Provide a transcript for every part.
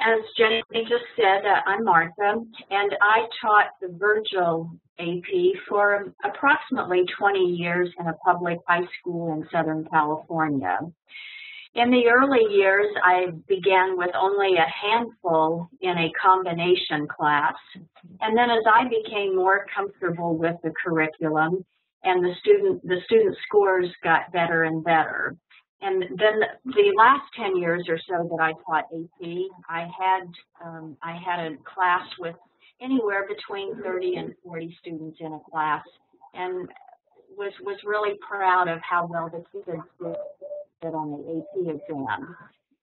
as Jenny just said, uh, I'm Martha, and I taught the Virgil AP for approximately 20 years in a public high school in Southern California. In the early years, I began with only a handful in a combination class. And then as I became more comfortable with the curriculum and the student, the student scores got better and better. And then the last 10 years or so that I taught AP, I had, um, I had a class with anywhere between 30 and 40 students in a class and was, was really proud of how well the students did on the AP exam.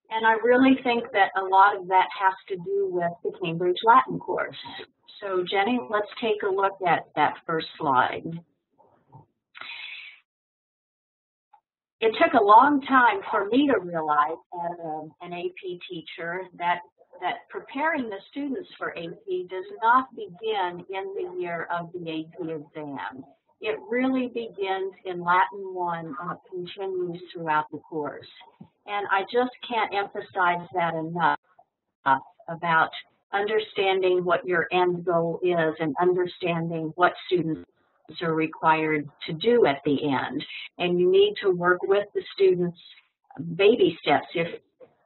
And I really think that a lot of that has to do with the Cambridge Latin course. So Jenny, let's take a look at that first slide. It took a long time for me to realize as um, a, an AP teacher that that preparing the students for AP does not begin in the year of the AP exam. It really begins in Latin 1 and it continues throughout the course. And I just can't emphasize that enough about understanding what your end goal is and understanding what students are required to do at the end. And you need to work with the students baby steps, if,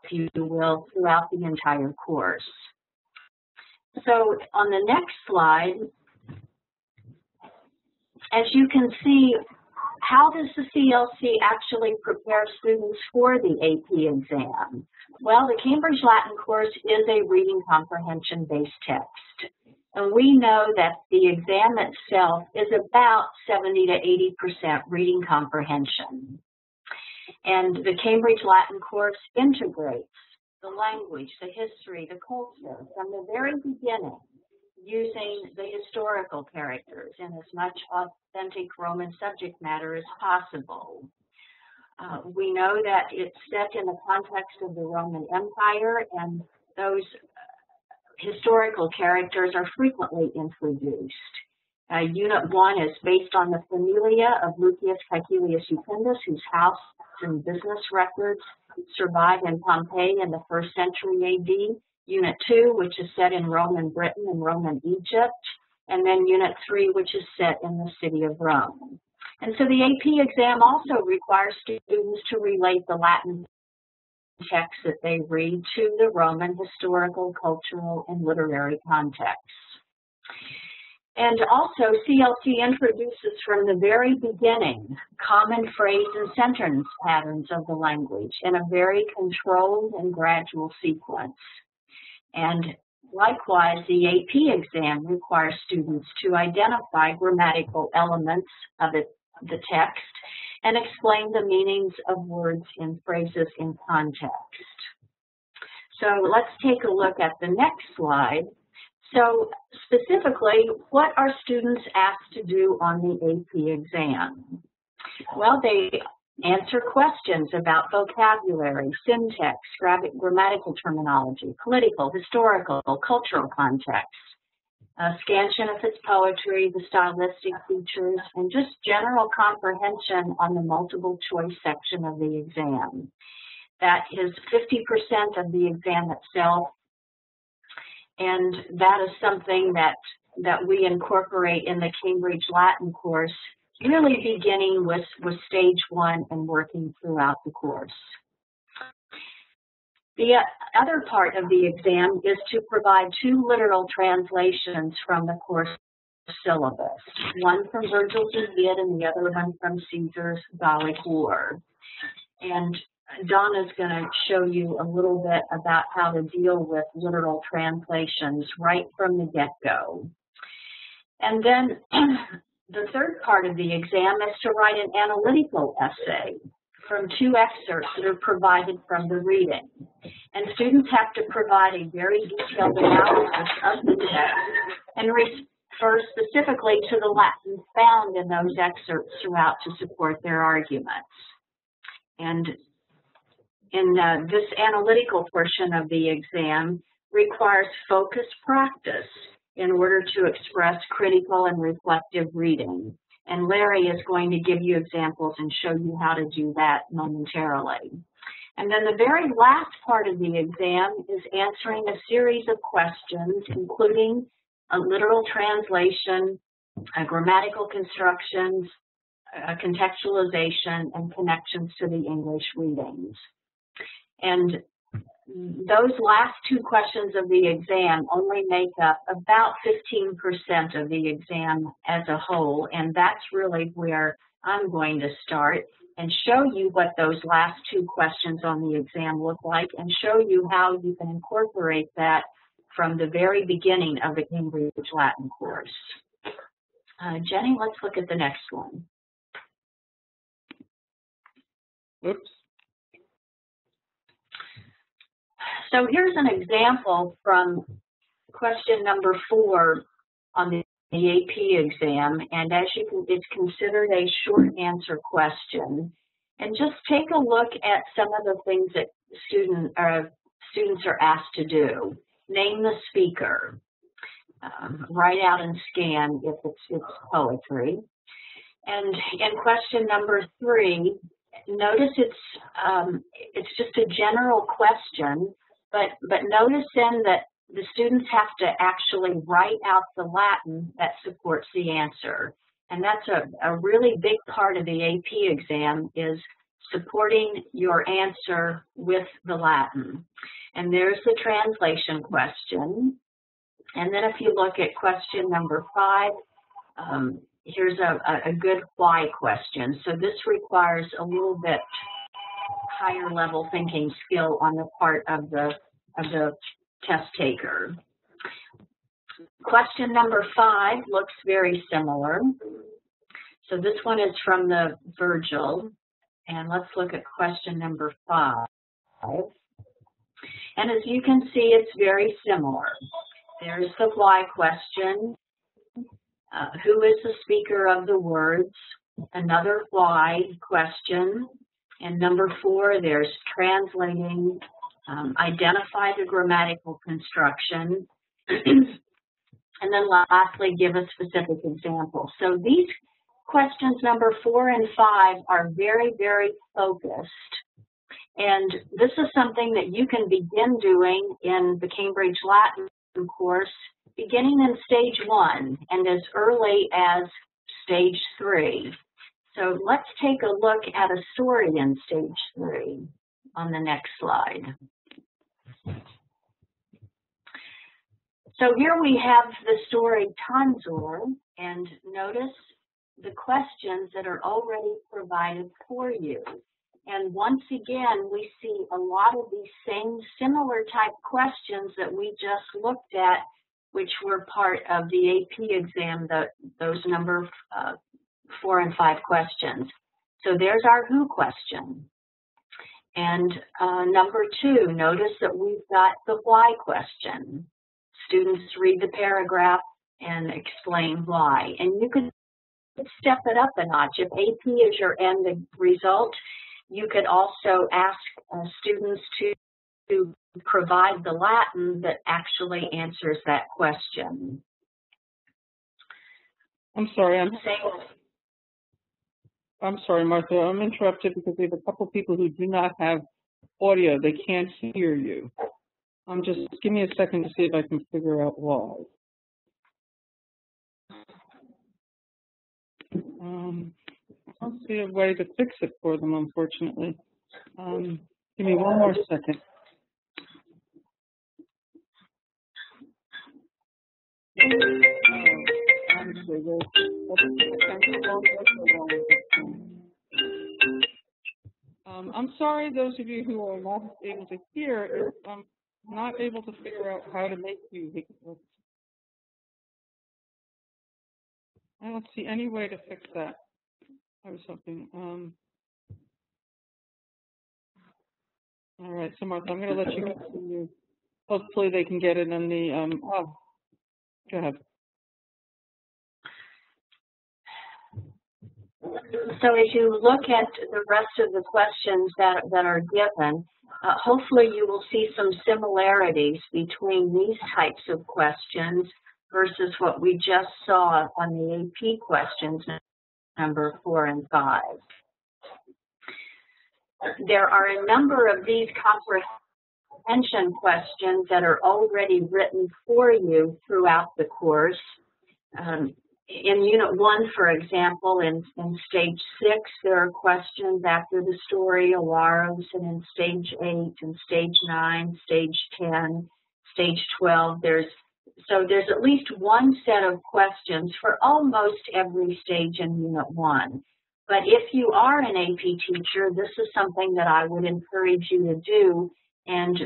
if you will, throughout the entire course. So on the next slide, as you can see, how does the CLC actually prepare students for the AP exam? Well, the Cambridge Latin course is a reading comprehension based text. And we know that the exam itself is about 70 to 80% reading comprehension. And the Cambridge Latin course integrates the language, the history, the culture from the very beginning using the historical characters in as much authentic Roman subject matter as possible. Uh, we know that it's set in the context of the Roman Empire, and those historical characters are frequently introduced. Uh, Unit 1 is based on the familia of Lucius Caecilius Jucundus, whose house and business records survive in Pompeii in the first century AD. Unit 2, which is set in Roman Britain and Roman Egypt, and then Unit 3, which is set in the city of Rome. And so the AP exam also requires students to relate the Latin text that they read to the Roman historical, cultural, and literary context. And also, CLC introduces from the very beginning common phrase and sentence patterns of the language in a very controlled and gradual sequence. And likewise, the AP exam requires students to identify grammatical elements of the text and explain the meanings of words and phrases in context. So let's take a look at the next slide. So specifically, what are students asked to do on the AP exam? Well, they Answer questions about vocabulary, syntax, grammatical terminology, political, historical, cultural context, uh, scansion of his poetry, the stylistic features, and just general comprehension on the multiple choice section of the exam. That is 50% of the exam itself, and that is something that, that we incorporate in the Cambridge Latin course really beginning with, with stage one and working throughout the course. The other part of the exam is to provide two literal translations from the course syllabus, one from Virgil's Aeneid and the other one from Caesar's Gallic War. And Donna's going to show you a little bit about how to deal with literal translations right from the get-go. And then the third part of the exam is to write an analytical essay from two excerpts that are provided from the reading. And students have to provide a very detailed analysis of the text and refer specifically to the Latin found in those excerpts throughout to support their arguments. And in uh, this analytical portion of the exam requires focused practice in order to express critical and reflective reading. And Larry is going to give you examples and show you how to do that momentarily. And then the very last part of the exam is answering a series of questions, including a literal translation, a grammatical constructions, a contextualization, and connections to the English readings. And those last two questions of the exam only make up about 15% of the exam as a whole, and that's really where I'm going to start and show you what those last two questions on the exam look like and show you how you can incorporate that from the very beginning of the Cambridge Latin course. Uh, Jenny, let's look at the next one. Oops. So here's an example from question number four on the, AP exam, and as you can, it's considered a short answer question. And just take a look at some of the things that student, uh, students are asked to do. Name the speaker. Um, write out and scan if it's, it's poetry. And in question number three, notice it's um, it's just a general question but, but notice then that the students have to actually write out the Latin that supports the answer. And that's a, a really big part of the AP exam is supporting your answer with the Latin. And there's the translation question. And then if you look at question number five, um, here's a, a good why question. So this requires a little bit higher level thinking skill on the part of the of the test taker. Question number five looks very similar. So this one is from the Virgil, and let's look at question number five. And as you can see, it's very similar. There's the why question. Uh, who is the speaker of the words? Another why question. And number four, there's translating, um, identify the grammatical construction, and then lastly, give a specific example. So these questions number four and five are very, very focused. And this is something that you can begin doing in the Cambridge Latin course beginning in stage one and as early as stage three. So let's take a look at a story in stage three on the next slide. So here we have the story Tonsor, and notice the questions that are already provided for you. And once again, we see a lot of these same similar type questions that we just looked at, which were part of the AP exam, the, those number uh, four and five questions. So there's our who question. And uh, number two, notice that we've got the why question. Students read the paragraph and explain why. And you can step it up a notch. If AP is your end result, you could also ask uh, students to, to provide the Latin that actually answers that question. I'm sorry, I'm I'm sorry, Martha. I'm interrupted because we have a couple people who do not have audio. They can't hear you. Um, just give me a second to see if I can figure out why. Um, I don't see a way to fix it for them, unfortunately. Um, give me one more second. Um, I'm sorry, those of you who are not able to hear, I'm not able to figure out how to make you. I don't see any way to fix that. Was hoping. Um, all right, so Martha, I'm going to let you continue. Hopefully they can get it in the, um, oh, go ahead. So as you look at the rest of the questions that, that are given, uh, hopefully you will see some similarities between these types of questions versus what we just saw on the AP questions number four and five. there are a number of these comprehension questions that are already written for you throughout the course. Um, in Unit 1, for example, in, in Stage 6, there are questions after the story, Avarus, and in Stage 8, and Stage 9, Stage 10, Stage 12, there's so there's at least one set of questions for almost every stage in Unit 1. But if you are an AP teacher, this is something that I would encourage you to do and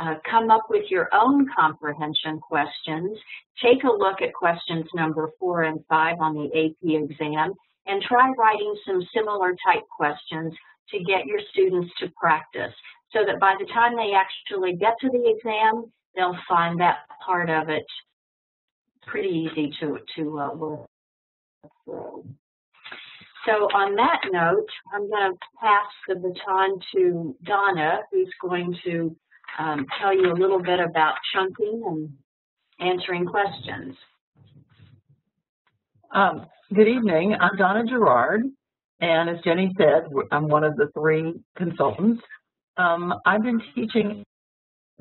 uh, come up with your own comprehension questions. Take a look at questions number four and five on the AP exam and try writing some similar type questions to get your students to practice so that by the time they actually get to the exam, they'll find that part of it pretty easy to, to uh, work through. So on that note, I'm going to pass the baton to Donna, who's going to um, tell you a little bit about chunking and answering questions. Um, good evening. I'm Donna Gerard, and as Jenny said, I'm one of the three consultants. Um, I've been teaching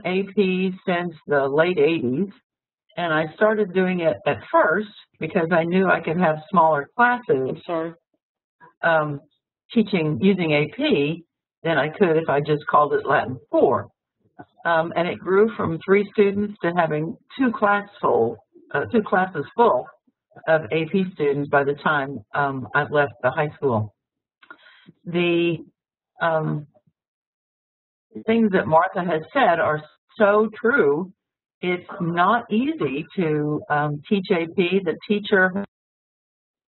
AP since the late 80s, and I started doing it at first because I knew I could have smaller classes. I'm sorry. Um, teaching using AP than I could if I just called it Latin 4. Um, and it grew from three students to having two class full, uh, two classes full of AP students by the time um, I left the high school. The um, things that Martha has said are so true. It's not easy to um, teach AP. The teacher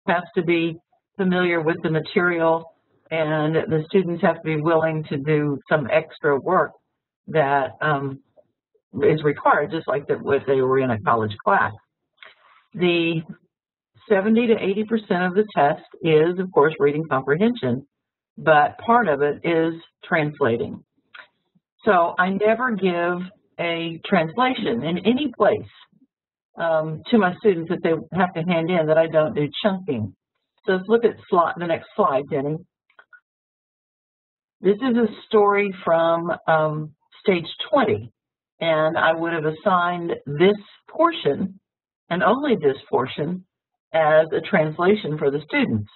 has to be familiar with the material and the students have to be willing to do some extra work that um, is required, just like if they were in a college class. The 70 to 80% of the test is, of course, reading comprehension, but part of it is translating. So I never give a translation in any place um, to my students that they have to hand in that I don't do chunking. So let's look at slide, the next slide, Jenny. This is a story from um, stage 20, and I would have assigned this portion, and only this portion, as a translation for the students.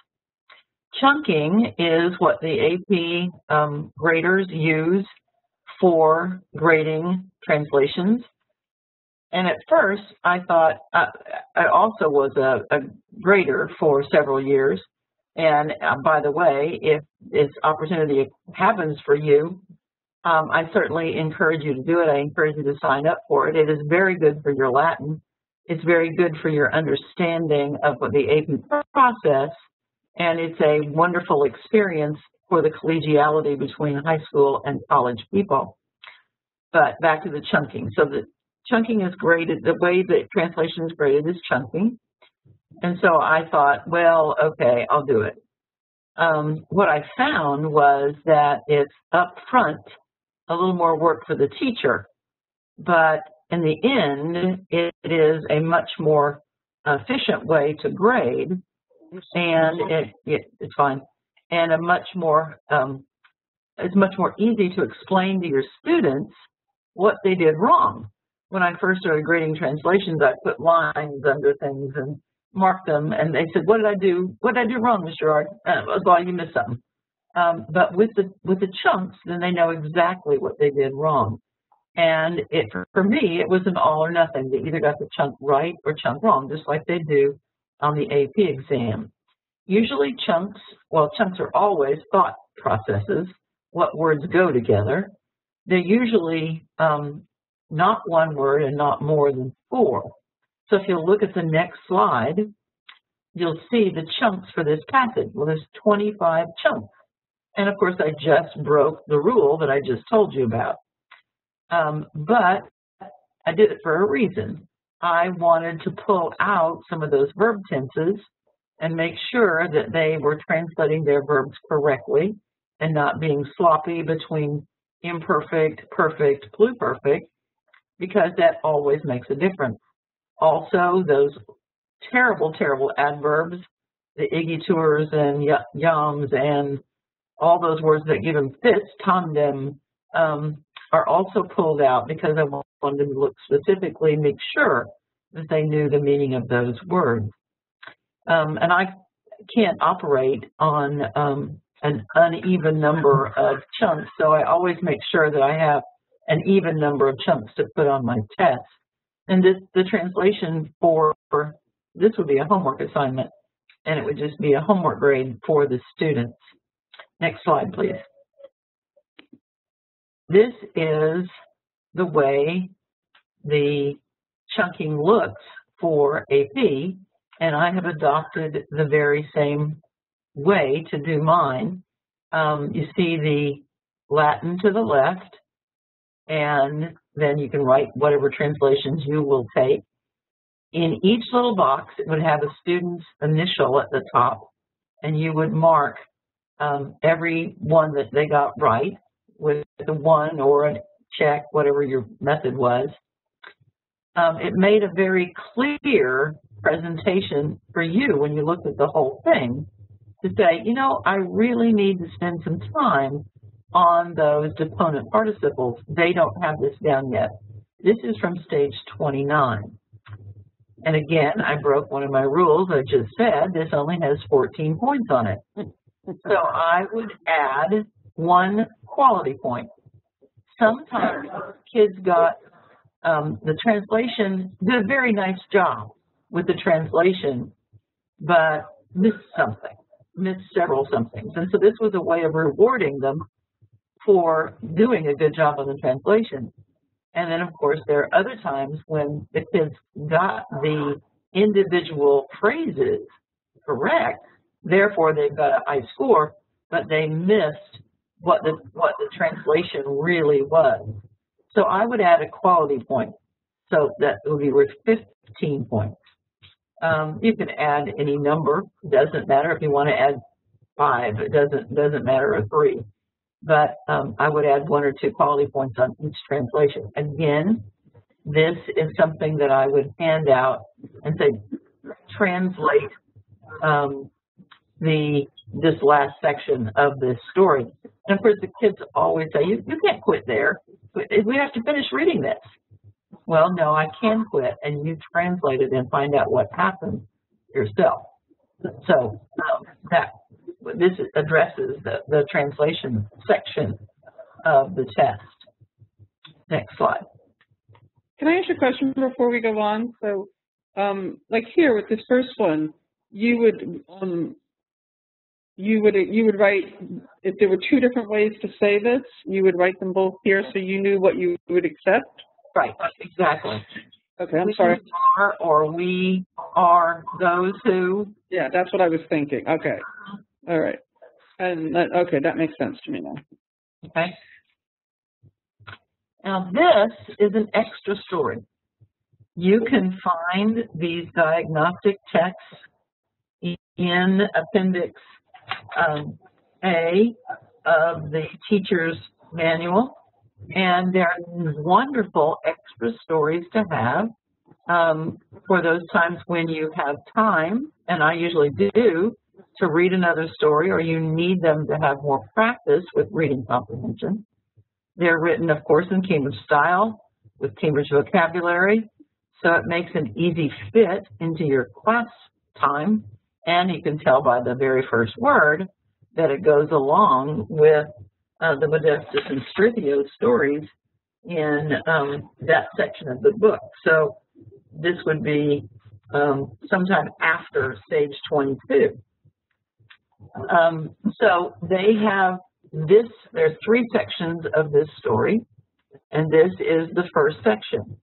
Chunking is what the AP um, graders use for grading translations. And at first, I thought, uh, I also was a, a grader for several years. And uh, by the way, if this opportunity happens for you, um, I certainly encourage you to do it. I encourage you to sign up for it. It is very good for your Latin. It's very good for your understanding of the AP process, and it's a wonderful experience for the collegiality between high school and college people. But back to the chunking. So the chunking is graded, the way that translation is graded is chunking. And so I thought, well, okay, I'll do it. Um, what I found was that it's up front a little more work for the teacher, but in the end, it is a much more efficient way to grade, and it, it it's fine, and a much more um, it's much more easy to explain to your students what they did wrong. When I first started grading translations, I put lines under things and marked them, and they said, "What did I do? What did I do wrong, Mr. Ard?" Uh, well, you missed something. Um, but with the with the chunks, then they know exactly what they did wrong. And it for me, it was an all or nothing. They either got the chunk right or chunk wrong, just like they do on the AP exam. Usually chunks, well, chunks are always thought processes, what words go together. They're usually um, not one word and not more than four. So if you'll look at the next slide, you'll see the chunks for this passage. Well, there's 25 chunks. And of course, I just broke the rule that I just told you about. Um, but I did it for a reason. I wanted to pull out some of those verb tenses and make sure that they were translating their verbs correctly and not being sloppy between imperfect, perfect, pluperfect, because that always makes a difference. Also, those terrible, terrible adverbs, the igiturs and yums and all those words that give them fits, tandem, um, are also pulled out because I wanted them to look specifically, make sure that they knew the meaning of those words. Um, and I can't operate on um, an uneven number of chunks, so I always make sure that I have an even number of chunks to put on my test. And this, the translation for, for this would be a homework assignment, and it would just be a homework grade for the students. Next slide, please. This is the way the chunking looks for AP, and I have adopted the very same way to do mine. Um, you see the Latin to the left, and then you can write whatever translations you will take. In each little box, it would have a student's initial at the top, and you would mark um, every one that they got right with the one or a check, whatever your method was. Um, it made a very clear presentation for you when you looked at the whole thing to say, you know, I really need to spend some time on those deponent participles. They don't have this down yet. This is from stage 29. And again, I broke one of my rules. I just said this only has 14 points on it. So I would add one quality point. Sometimes kids got um, the translation, did a very nice job with the translation, but missed something, missed several somethings. And so this was a way of rewarding them for doing a good job on the translation. And then, of course, there are other times when the kids got the individual phrases correct, therefore they've got a high score, but they missed what the what the translation really was. So I would add a quality point. So that would be worth 15 points. Um, you can add any number. It doesn't matter if you want to add five. It doesn't doesn't matter or three. But um, I would add one or two quality points on each translation. Again, this is something that I would hand out and say, translate um, the this last section of this story. And of course, the kids always say, you, you can't quit there. We have to finish reading this. Well, no, I can quit, and you translate it and find out what happened yourself. So um, that this addresses the, the translation section of the test. Next slide. Can I ask a question before we go on? So, um, like here with this first one, you would um, you would you would write if there were two different ways to say this, you would write them both here so you knew what you would accept. Right. Exactly. Okay, I'm we sorry. Are or we are those who. Yeah, that's what I was thinking. Okay. All right. And that, okay, that makes sense to me now. Okay. Now this is an extra story. You can find these diagnostic texts in Appendix um, A of the teacher's manual, and they're wonderful extra stories to have um, for those times when you have time, and I usually do, to read another story or you need them to have more practice with reading comprehension. They're written, of course, in Cambridge style with Cambridge vocabulary, so it makes an easy fit into your class time and you can tell by the very first word that it goes along with uh, the Modestus and Strythio stories in um, that section of the book. So this would be um, sometime after stage 22. Um, so they have this, there's three sections of this story, and this is the first section.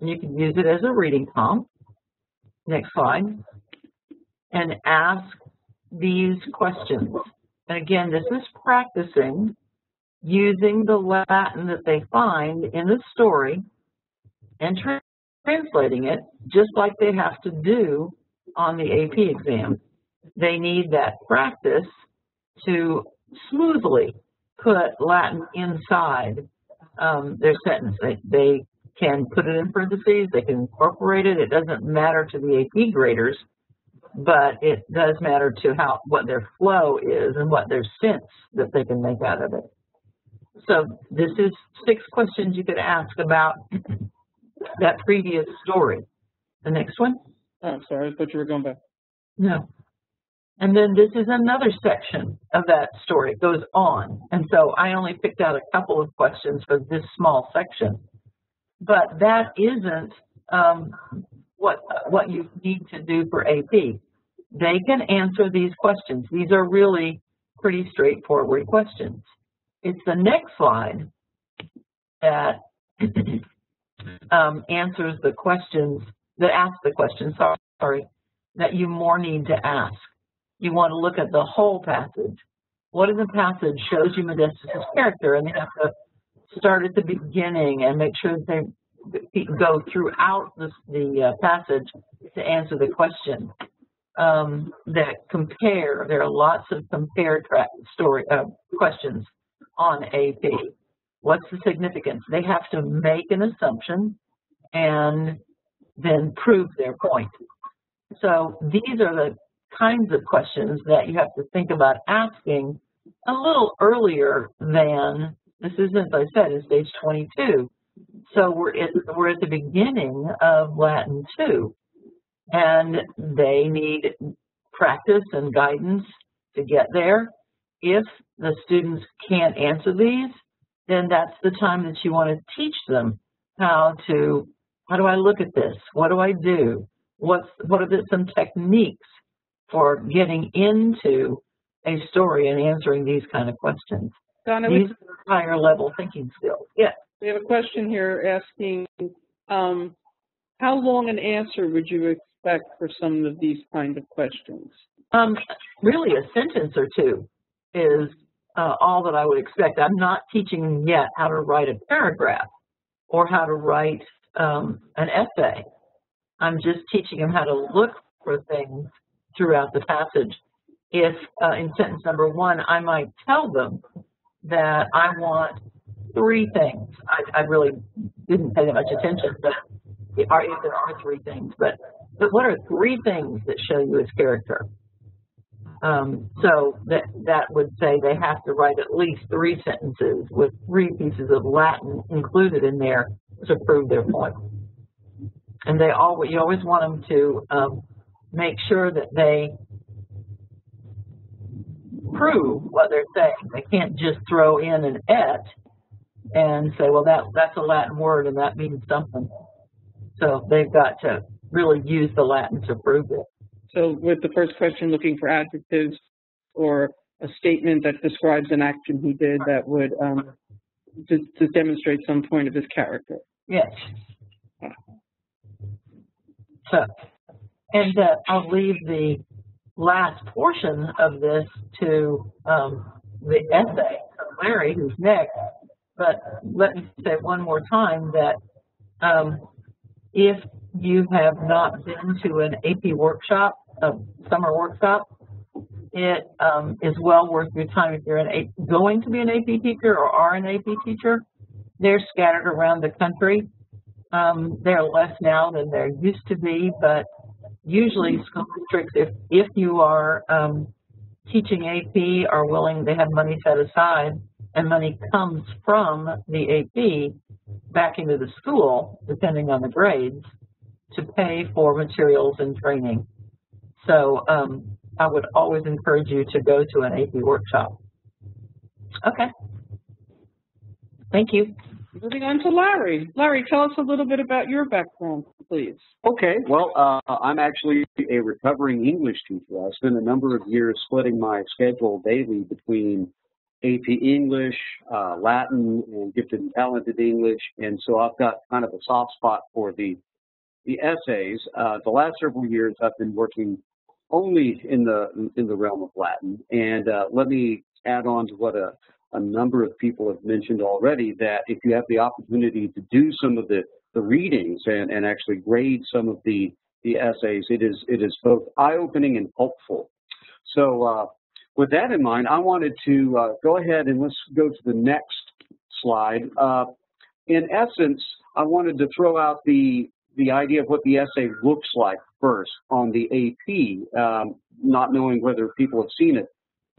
And you can use it as a reading comp. Next slide and ask these questions. And again, this is practicing using the Latin that they find in the story and tra translating it just like they have to do on the AP exam. They need that practice to smoothly put Latin inside um, their sentence. They, they can put it in parentheses, they can incorporate it. It doesn't matter to the AP graders but it does matter to how what their flow is and what their sense that they can make out of it. So this is six questions you could ask about that previous story. The next one? Oh, sorry, I thought you were going back. No. And then this is another section of that story. It goes on. And so I only picked out a couple of questions for this small section. But that isn't um, what, what you need to do for AP. They can answer these questions. These are really pretty straightforward questions. It's the next slide that um, answers the questions, that asks the questions, sorry, that you more need to ask. You want to look at the whole passage. What in the passage shows you Modestus' character? And you have to start at the beginning and make sure that they go throughout the, the uh, passage to answer the question. Um, that compare, there are lots of compare story uh, questions on AP. What's the significance? They have to make an assumption and then prove their point. So these are the kinds of questions that you have to think about asking a little earlier than, this isn't, as I said, in stage 22. So we're at, we're at the beginning of Latin 2, and they need practice and guidance to get there. If the students can't answer these, then that's the time that you want to teach them how to, how do I look at this? What do I do? What's, what are the, some techniques for getting into a story and answering these kind of questions? Donna, these are higher level thinking skills. Yes. We have a question here asking, um, how long an answer would you expect for some of these kind of questions? Um, really a sentence or two is uh, all that I would expect. I'm not teaching them yet how to write a paragraph or how to write um, an essay. I'm just teaching them how to look for things throughout the passage. If uh, in sentence number one, I might tell them that I want three things. I, I really didn't pay that much attention, but if there are three things, but, but what are three things that show you his character? Um, so that that would say they have to write at least three sentences with three pieces of Latin included in there to prove their point. And they always you always want them to um, make sure that they prove what they're saying. They can't just throw in an et and say, well, that that's a Latin word and that means something. So they've got to really use the Latin to prove it. So with the first question, looking for adjectives or a statement that describes an action he did that would um, to, to demonstrate some point of his character. Yes. So, and uh, I'll leave the last portion of this to um, the essay of Larry, who's next. But let me say one more time that um, if you have not been to an AP workshop, a summer workshop, it um, is well worth your time if you're an a going to be an AP teacher or are an AP teacher. They're scattered around the country. Um, they're less now than there used to be, but usually school districts, if, if you are um, teaching AP, are willing, they have money set aside, and money comes from the AP back into the school, depending on the grades, to pay for materials and training. So um, I would always encourage you to go to an AP workshop. Okay. Thank you. Moving on to Larry. Larry, tell us a little bit about your background, please. Okay, well, uh, I'm actually a recovering English teacher. I spent a number of years splitting my schedule daily between AP English, uh, Latin, and gifted and talented English, and so I've got kind of a soft spot for the the essays. Uh, the last several years, I've been working only in the in the realm of Latin. And uh, let me add on to what a, a number of people have mentioned already that if you have the opportunity to do some of the, the readings and, and actually grade some of the, the essays, it is it is both eye-opening and helpful. So uh, with that in mind, I wanted to uh, go ahead and let's go to the next slide. Uh, in essence, I wanted to throw out the the idea of what the essay looks like first on the AP, um, not knowing whether people have seen it.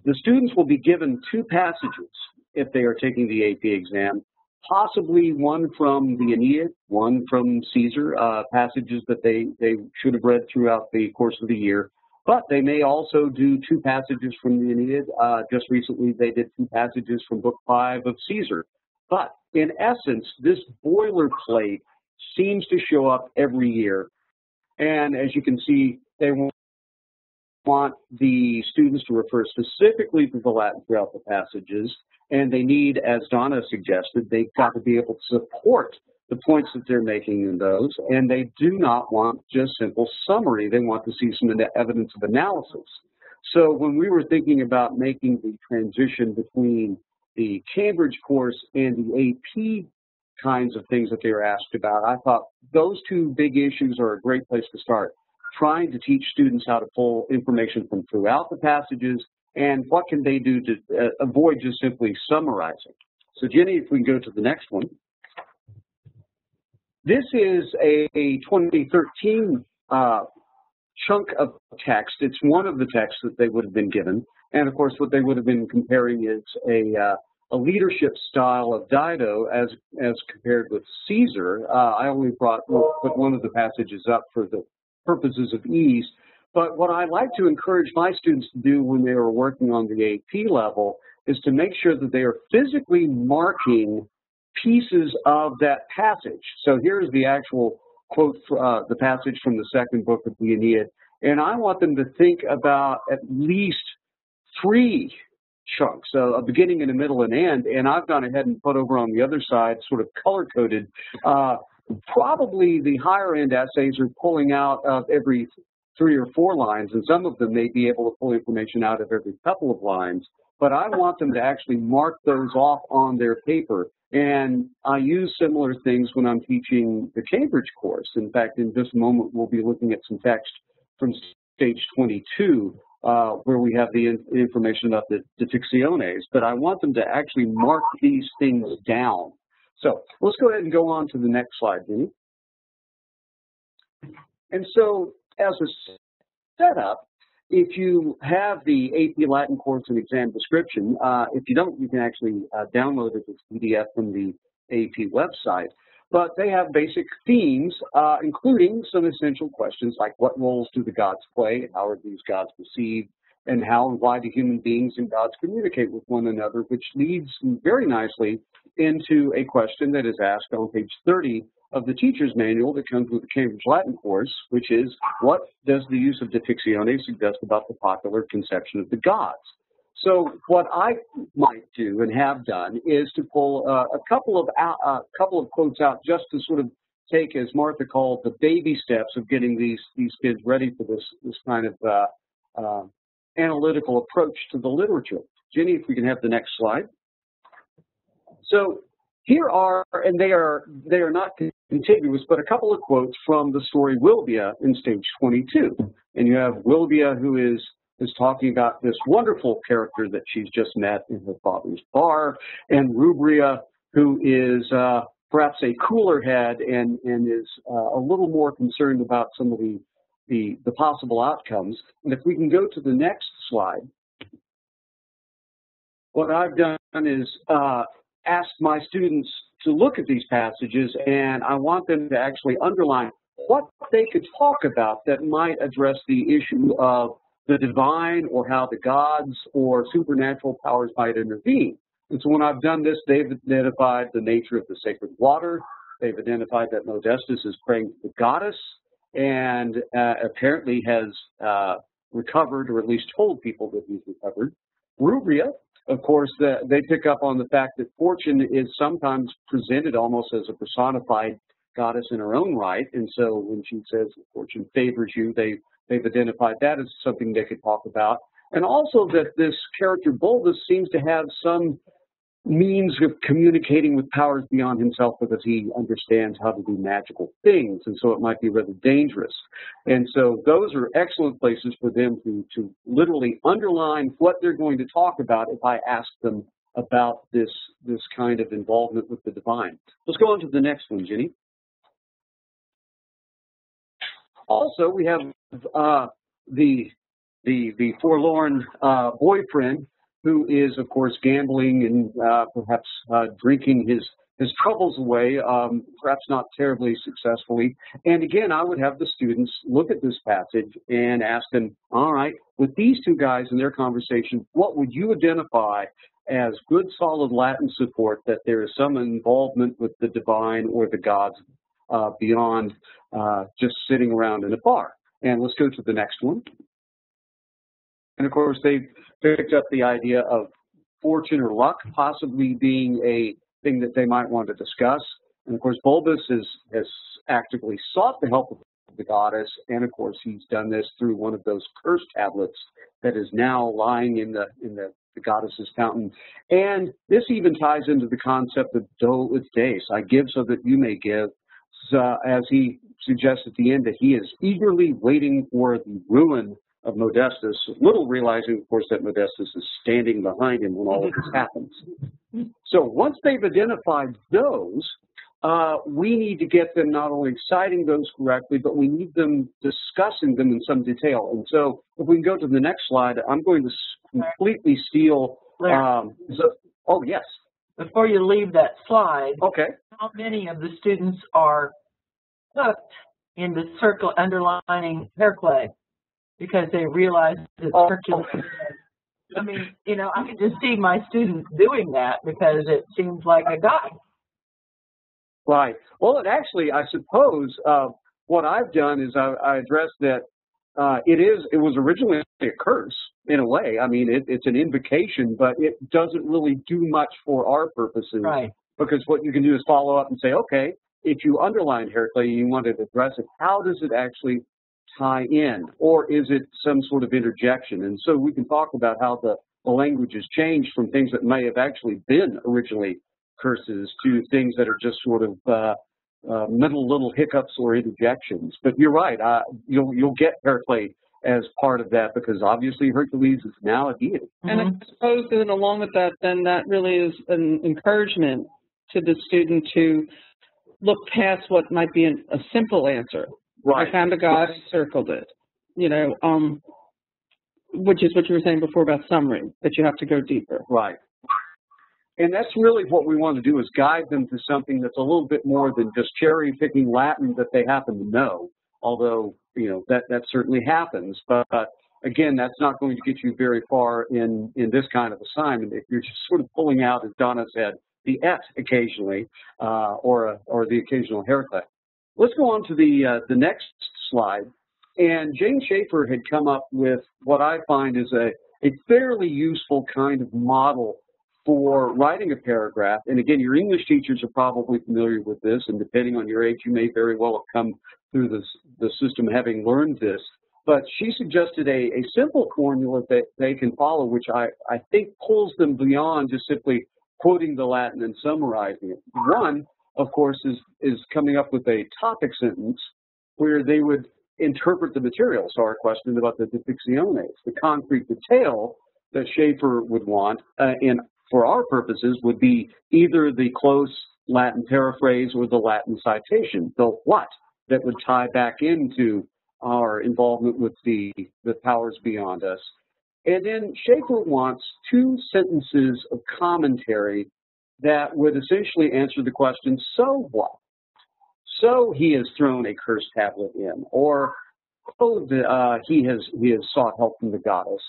The students will be given two passages if they are taking the AP exam, possibly one from the Aeneid, one from Caesar, uh, passages that they, they should have read throughout the course of the year. But they may also do two passages from the Aeneid. Uh, just recently, they did two passages from Book 5 of Caesar. But in essence, this boilerplate seems to show up every year. And as you can see, they want the students to refer specifically to the Latin throughout the passages. And they need, as Donna suggested, they've got to be able to support the points that they're making in those. And they do not want just simple summary. They want to see some evidence of analysis. So when we were thinking about making the transition between the Cambridge course and the AP kinds of things that they were asked about. I thought those two big issues are a great place to start. Trying to teach students how to pull information from throughout the passages and what can they do to uh, avoid just simply summarizing. So Jenny, if we can go to the next one. This is a 2013 uh, chunk of text. It's one of the texts that they would have been given. And of course, what they would have been comparing is a uh, a leadership style of Dido as as compared with Caesar. Uh, I only brought put one of the passages up for the purposes of ease. But what I like to encourage my students to do when they are working on the AP level is to make sure that they are physically marking pieces of that passage. So here's the actual quote, uh, the passage from the second book of the Aeneid. And I want them to think about at least three chunks, so a beginning and a middle and end, and I've gone ahead and put over on the other side, sort of color-coded, uh, probably the higher end essays are pulling out of every three or four lines, and some of them may be able to pull information out of every couple of lines, but I want them to actually mark those off on their paper. And I use similar things when I'm teaching the Cambridge course. In fact, in this moment, we'll be looking at some text from stage 22 uh, where we have the in information about the, the but I want them to actually mark these things down. So let's go ahead and go on to the next slide, Vinny. And so as a setup, if you have the AP Latin course and exam description, uh, if you don't, you can actually uh, download it as a PDF from the AP website. But they have basic themes, uh, including some essential questions like what roles do the gods play, how are these gods perceived, and how and why do human beings and gods communicate with one another, which leads very nicely into a question that is asked on page 30 of the teacher's manual that comes with the Cambridge Latin course, which is, what does the use of defixiones suggest about the popular conception of the gods? So what I might do and have done is to pull uh, a couple of a uh, couple of quotes out just to sort of take, as Martha called, the baby steps of getting these these kids ready for this this kind of uh, uh, analytical approach to the literature. Jenny, if we can have the next slide. So here are, and they are they are not contiguous, but a couple of quotes from the story Vilbia in stage 22. And you have Vilbia, who is is talking about this wonderful character that she's just met in her father's bar, and Rubria, who is uh, perhaps a cooler head and, and is uh, a little more concerned about some of the, the, the possible outcomes. And if we can go to the next slide, what I've done is uh, ask my students to look at these passages, and I want them to actually underline what they could talk about that might address the issue of the divine or how the gods or supernatural powers might intervene. And so when I've done this, they've identified the nature of the sacred water. They've identified that Modestus is praying to the goddess and uh, apparently has uh, recovered, or at least told people that he's recovered. Rubria, of course, the, they pick up on the fact that fortune is sometimes presented almost as a personified goddess in her own right. And so when she says fortune favors you, they They've identified that as something they could talk about. And also that this character Bulbus seems to have some means of communicating with powers beyond himself because he understands how to do magical things, and so it might be rather dangerous. And so those are excellent places for them to, to literally underline what they're going to talk about if I ask them about this, this kind of involvement with the divine. Let's go on to the next one, Jenny. Also, we have uh, the the the forlorn uh, boyfriend who is, of course, gambling and uh, perhaps uh, drinking his his troubles away, um, perhaps not terribly successfully. And again, I would have the students look at this passage and ask them, all right, with these two guys in their conversation, what would you identify as good, solid Latin support that there is some involvement with the divine or the gods uh, beyond uh, just sitting around in a bar? And let's go to the next one. And of course, they've picked up the idea of fortune or luck possibly being a thing that they might want to discuss. And of course, Bulbus is, has actively sought the help of the goddess, and of course, he's done this through one of those curse tablets that is now lying in the in the, the goddess's fountain. And this even ties into the concept of do ut des. I give so that you may give, uh, as he suggests at the end that he is eagerly waiting for the ruin of Modestus, little realizing, of course, that Modestus is standing behind him when all of this happens. So once they've identified those, uh, we need to get them not only citing those correctly, but we need them discussing them in some detail. And so if we can go to the next slide, I'm going to completely steal. Um, so, oh, yes. Before you leave that slide, okay. how many of the students are hooked in the circle underlining hercle because they realize it's Oh? I mean, you know, I can just see my students doing that because it seems like a guide. Right. Well, it actually, I suppose, uh, what I've done is I, I addressed that uh, it is, it was originally a curse in a way. I mean, it, it's an invocation, but it doesn't really do much for our purposes. Right. Because what you can do is follow up and say, okay, if you underlined Heracles and you wanted to address it, how does it actually tie in? Or is it some sort of interjection? And so we can talk about how the, the language has changed from things that may have actually been originally curses to things that are just sort of uh, uh, middle little hiccups or interjections. But you're right, uh, you'll, you'll get Heracles as part of that because obviously Hercules is now a deity. And Mhm. I suppose that along with that, then that really is an encouragement to the student to look past what might be an, a simple answer. I found a god and circled it. You know, um, which is what you were saying before about summary, that you have to go deeper. Right. And that's really what we want to do is guide them to something that's a little bit more than just cherry picking Latin that they happen to know. Although, you know, that, that certainly happens. But, but again, that's not going to get you very far in, in this kind of assignment. If you're just sort of pulling out, as Donna said, the et occasionally, uh, or, a, or the occasional hercle. Let's go on to the, uh, the next slide. And Jane Schaffer had come up with what I find is a, a fairly useful kind of model for writing a paragraph. And again, your English teachers are probably familiar with this, and depending on your age, you may very well have come through this, the system having learned this. But she suggested a, a simple formula that they can follow, which I, I think pulls them beyond just simply quoting the Latin and summarizing it. One, of course, is, is coming up with a topic sentence where they would interpret the material. So our question about the defixiones, the concrete detail that Schaffer would want uh, in for our purposes would be either the close Latin paraphrase or the Latin citation, the what that would tie back into our involvement with the, the powers beyond us. And then Schaffer wants two sentences of commentary that would essentially answer the question, so what? So he has thrown a curse tablet in, or oh, uh, he has he has sought help from the goddess.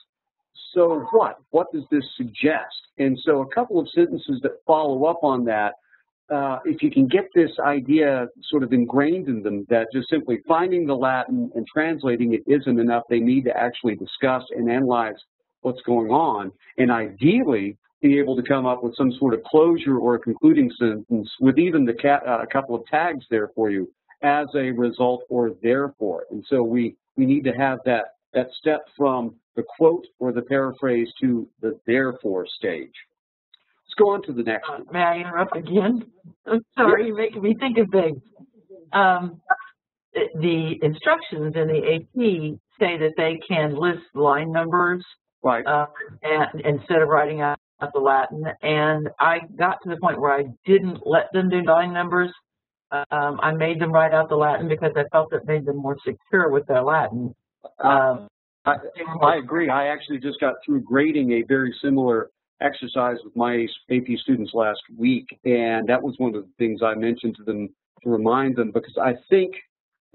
So what? What does this suggest? And so a couple of sentences that follow up on that, uh, if you can get this idea sort of ingrained in them that just simply finding the Latin and translating it isn't enough, they need to actually discuss and analyze what's going on, and ideally be able to come up with some sort of closure or a concluding sentence with even the cat, uh, a couple of tags there for you as a result or therefore. And so we, we need to have that, that step from the quote or the paraphrase to the therefore stage. Let's go on to the next one. May I interrupt again? I'm sorry, you're making me think of things. Um, the- the instructions in the AP say that they can list line numbers Right. uh, and instead of writing out the Latin. And I got to the point where I didn't let them do line numbers. Um, I made them write out the Latin because I felt it made them more secure with their Latin. Um, I, I agree. I actually just got through grading a very similar exercise with my AP students last week, and that was one of the things I mentioned to them to remind them because I think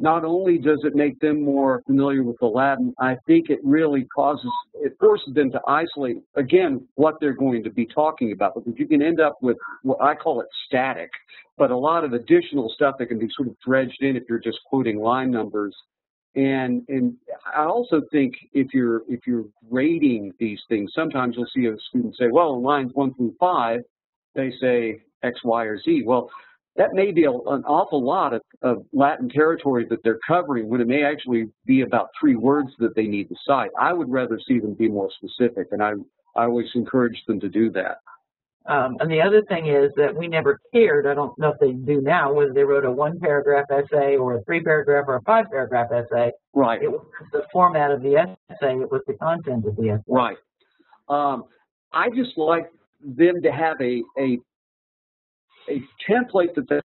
not only does it make them more familiar with the Latin, I think it really causes, it forces them to isolate, again, what they're going to be talking about, because you can end up with what I call it static, but a lot of additional stuff that can be sort of dredged in if you're just quoting line numbers. And and I also think if you're if you're grading these things, sometimes you'll see a student say, well, in lines one through five, they say X, Y, or Z. Well, that may be a, an awful lot of, of, Latin territory that they're covering when it may actually be about three words that they need to cite. I would rather see them be more specific, and I, I always encourage them to do that. Um, and the other thing is that we never cared, I don't know if they do now, whether they wrote a one paragraph essay or a three paragraph or a five paragraph essay. Right. It was the format of the essay, it was the content of the essay. Right. Um, I just like them to have a, a a template that they,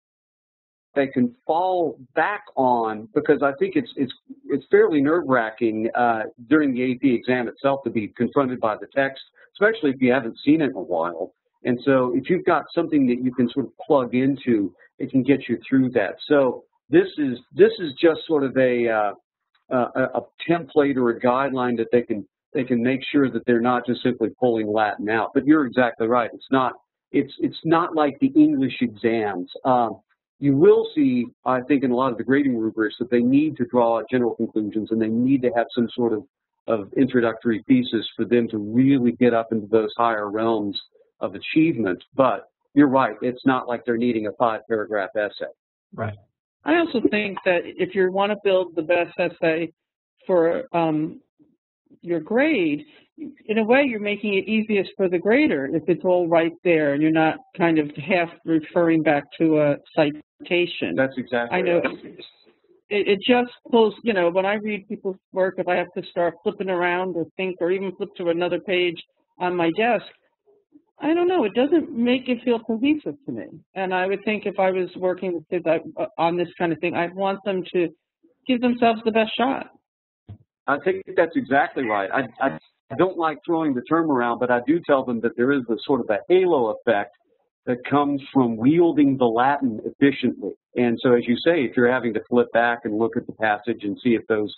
they can fall back on because I think it's it's it's fairly nerve-wracking uh, during the AP exam itself to be confronted by the text, especially if you haven't seen it in a while. And so if you've got something that you can sort of plug into, it can get you through that. So this is this is just sort of a uh, a, a template or a guideline that they can they can make sure that they're not just simply pulling Latin out. But you're exactly right. It's not it's it's not like the English exams. Um, you will see, I think, in a lot of the grading rubrics that they need to draw general conclusions and they need to have some sort of, of introductory thesis for them to really get up into those higher realms of achievement. But you're right, it's not like they're needing a five paragraph essay. Right. I also think that if you want to build the best essay for um, your grade, in a way, you're making it easiest for the grader if it's all right there and you're not kind of half referring back to a citation. That's exactly I know right. it, it just pulls, you know, when I read people's work, if I have to start flipping around or think or even flip to another page on my desk, I don't know, it doesn't make it feel cohesive to me. And I would think if I was working with kids on this kind of thing, I'd want them to give themselves the best shot. I think that's exactly right. I, I I don't like throwing the term around, but I do tell them that there is a sort of a halo effect that comes from wielding the Latin efficiently. And so, as you say, if you're having to flip back and look at the passage and see if those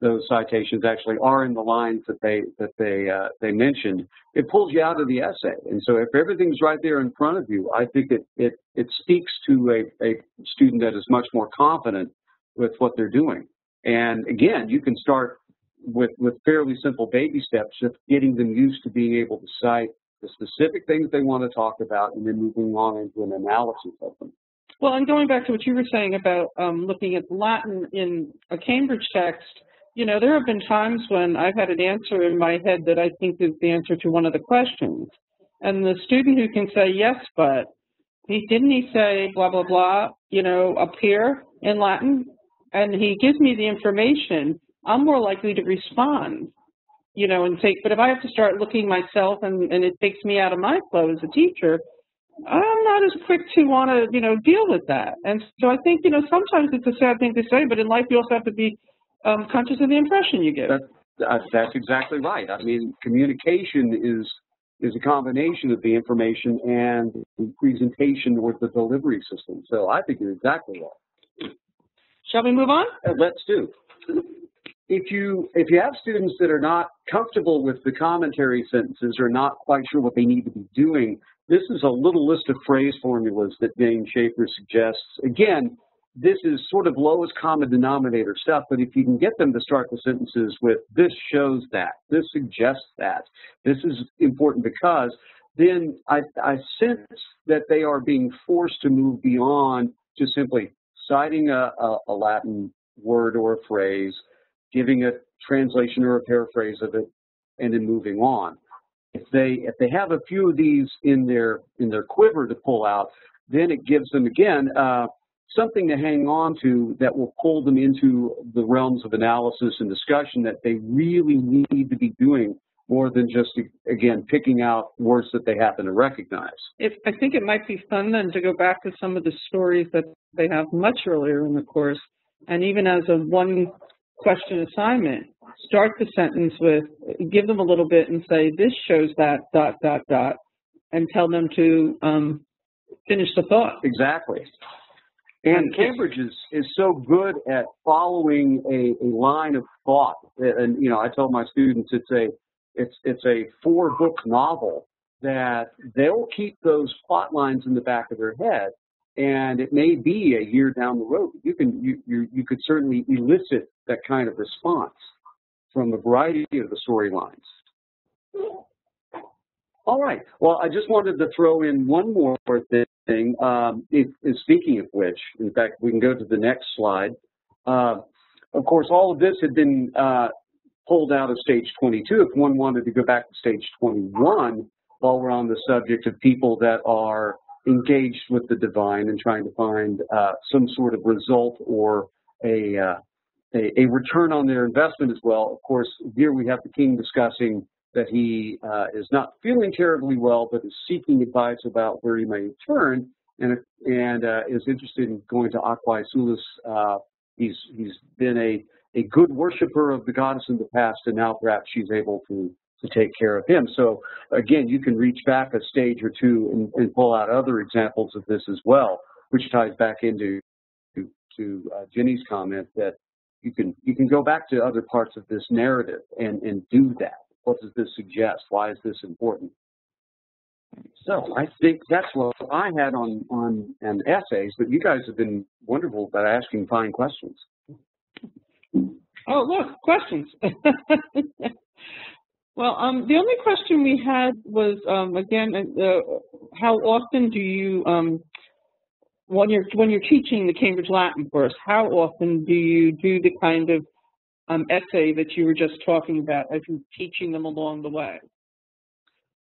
those citations actually are in the lines that they that they uh, they mentioned, it pulls you out of the essay. And so, if everything's right there in front of you, I think it it it speaks to a, a student that is much more confident with what they're doing. And again, you can start with, with fairly simple baby steps, just getting them used to being able to cite the specific things they want to talk about and then moving on into an analysis of them. Well, and going back to what you were saying about um, looking at Latin in a Cambridge text, you know, there have been times when I've had an answer in my head that I think is the answer to one of the questions. And the student who can say, yes, but, he didn't he say blah, blah, blah, you know, up here in Latin? And he gives me the information I'm more likely to respond, you know, and take, but if I have to start looking myself and, and it takes me out of my flow as a teacher, I'm not as quick to want to, you know, deal with that. And so I think, you know, sometimes it's a sad thing to say, but in life you also have to be um, conscious of the impression you give. That's, that's exactly right. I mean, communication is is a combination of the information and the presentation or the delivery system. So I think you're exactly right. Shall we move on? Uh, let's do if you if you have students that are not comfortable with the commentary sentences or not quite sure what they need to be doing, this is a little list of phrase formulas that Jane Schaffer suggests. Again, this is sort of lowest common denominator stuff, but if you can get them to start the sentences with this shows that, this suggests that, this is important because then I, I sense that they are being forced to move beyond just simply citing a, a, a Latin word or a phrase, giving a translation or a paraphrase of it, and then moving on. If they if they have a few of these in their in their quiver to pull out, then it gives them again uh, something to hang on to that will pull them into the realms of analysis and discussion that they really need to be doing more than just, again, picking out words that they happen to recognize. If, I think it might be fun then to go back to some of the stories that they have much earlier in the course, and even as a one question assignment, start the sentence with, give them a little bit and say, this shows that, dot, dot, dot, and tell them to um, finish the thought. Exactly. And Cambridge is, is so good at following a, a line of thought. And, you know, I tell my students it's a, it's, it's a four book novel that they'll keep those plot lines in the back of their head. And it may be a year down the road. You can, you, you, you could certainly elicit that kind of response from a variety of the storylines. All right. Well, I just wanted to throw in one more thing. Um, speaking of which, in fact, we can go to the next slide. Uh, of course, all of this had been uh, pulled out of stage 22. If one wanted to go back to stage 21, while we're on the subject of people that are engaged with the divine and trying to find uh, some sort of result or a, uh, a, a return on their investment as well. Of course, here we have the king discussing that he uh, is not feeling terribly well, but is seeking advice about where he may turn, and and uh, is interested in going to Aquae Sulis. Uh, he's he's been a a good worshiper of the goddess in the past, and now perhaps she's able to to take care of him. So again, you can reach back a stage or two and, and pull out other examples of this as well, which ties back into to, to uh, Jenny's comment that you can you can go back to other parts of this narrative and and do that. What does this suggest? Why is this important? So I think that's what I had on on an essays, but you guys have been wonderful about asking fine questions. Oh, look, questions. well, um, the only question we had was um, again, uh, how often do you um, when you're when you're teaching the Cambridge Latin course, how often do you do the kind of um, essay that you were just talking about as you're teaching them along the way?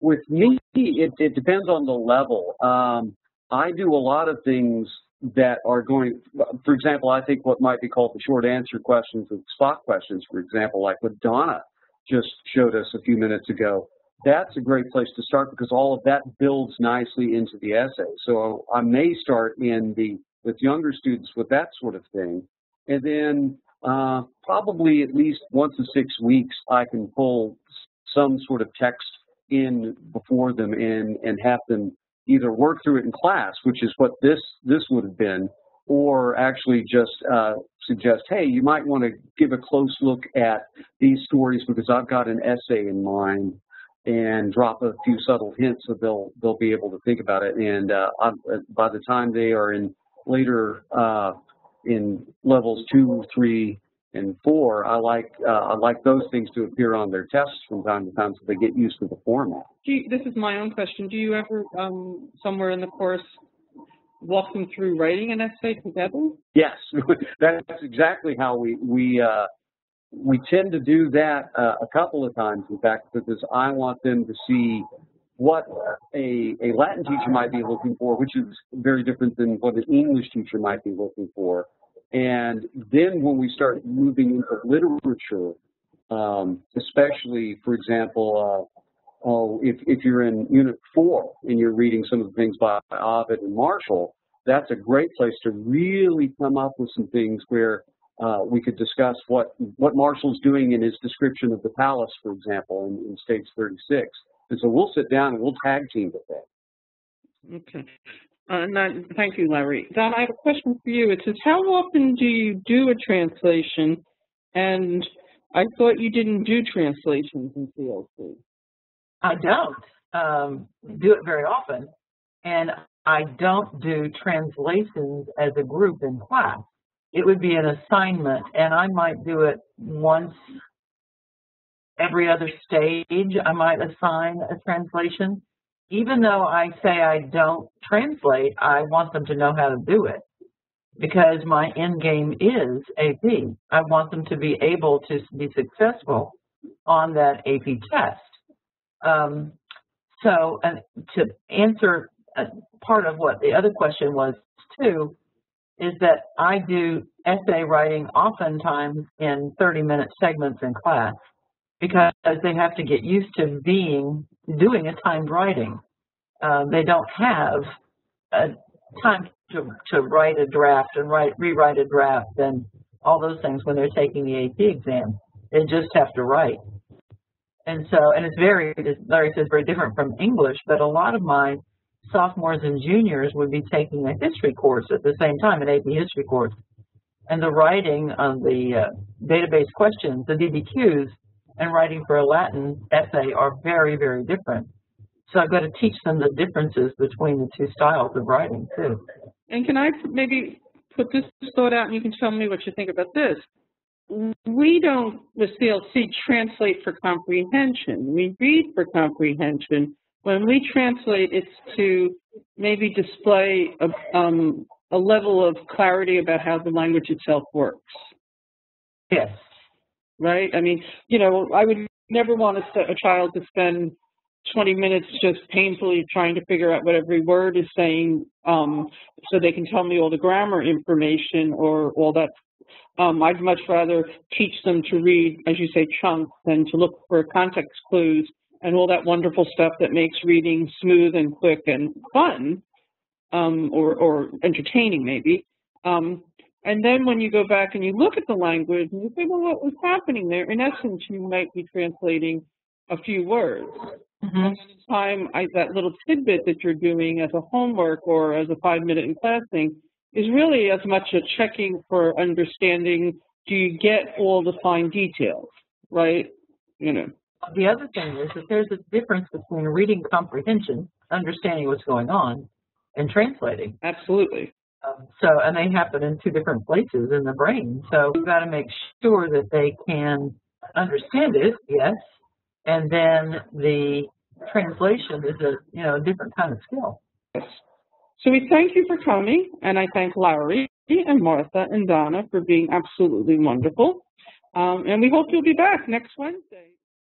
With me, it, it depends on the level. Um, I do a lot of things that are going, for example, I think what might be called the short answer questions and spot questions, for example, like with Donna just showed us a few minutes ago. That's a great place to start because all of that builds nicely into the essay. So I may start in the with younger students with that sort of thing, and then uh, probably at least once in six weeks, I can pull some sort of text in before them and, and have them either work through it in class, which is what this, this would have been, or actually just uh, suggest, hey, you might want to give a close look at these stories because I've got an essay in mind and drop a few subtle hints so they'll they'll be able to think about it. And uh, by the time they are in later uh, in levels two, three, and four, I like uh, I like those things to appear on their tests from time to time so they get used to the format. You, this is my own question. Do you ever, um, somewhere in the course, walk them through writing an essay together? Yes, that's exactly how we we uh, we tend to do that uh, a couple of times, in fact, because I want them to see what a, a Latin teacher might be looking for, which is very different than what an English teacher might be looking for. And then when we start moving into literature, um, especially, for example, uh, oh, if, if you're in Unit 4 and you're reading some of the things by Ovid and Martial, that's a great place to really come up with some things where uh, we could discuss what, what Martial's doing in his description of the palace, for example, in, in stage 36. And so we'll sit down and we'll tag team with that. Okay. Uh, thank you, Larry. Don, I have a question for you. It says, how often do you do a translation? And I thought you didn't do translations in CLC. I don't um, do it very often. And I don't do translations as a group in class. It would be an assignment, and I might do it once every other stage. I might assign a translation even though I say I don't translate, I want them to know how to do it because my end game is AP. I want them to be able to be successful on that AP test. Um, so to answer uh, part of what the other question was too, is that I do essay writing oftentimes in 30 minute segments in class. because they have to get used to being, doing a timed writing. Uh, they don't have time to, to write a draft and write, rewrite a draft and all those things when they're taking the AP exam. They just have to write. And so, and it's very, as Larry says, very different from English, but a lot of my sophomores and juniors would be taking a history course at the same time, an AP history course. And the writing on the uh, database questions, the DBQs, and writing for a Latin essay are very, very different. So I've got to teach them the differences between the two styles of writing too. And can I maybe put this thought out and you can tell me what you think about this? We don't, with CLC, translate for comprehension. We read for comprehension. When we translate, it's to maybe display a, um, a level of clarity about how the language itself works. Yes. Right? I mean, you know, I would never want a, a child to spend 20 minutes just painfully trying to figure out what every word is saying um, so they can tell me all the grammar information or all that. Um, I'd much rather teach them to read, as you say, chunks than to look for context clues and all that wonderful stuff that makes reading smooth and quick and fun um, or, or entertaining maybe. Um, and then when you go back and you look at the language and you say, well, what was happening there? In essence, you might be translating a few words. Mm -hmm. time, I, that little tidbit that you're doing as a homework or as a five minute in class thing is really as much a checking for understanding, do you get all the fine details, right? You know. The other thing is that there's a difference between reading comprehension, understanding what's going on, and translating. Absolutely. Um, so, and they happen in two different places in the brain. So we've got to make sure that they can understand it, yes, and then the translation is a you know a different kind of skill. So we thank you for coming, and I thank Larry and Martha and Donna for being absolutely wonderful. Um, and we hope you'll be back next Wednesday.